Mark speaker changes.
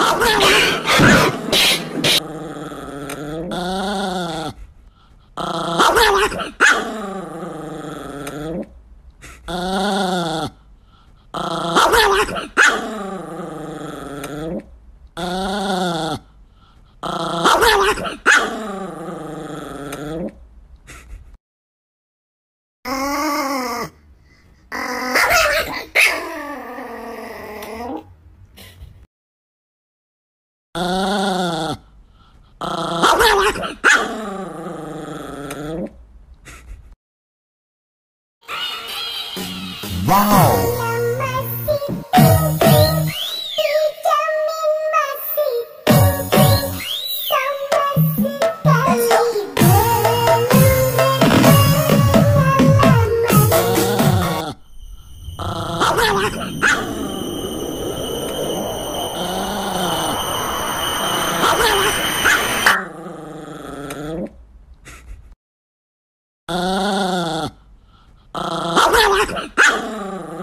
Speaker 1: Ah! o h Uh, uh.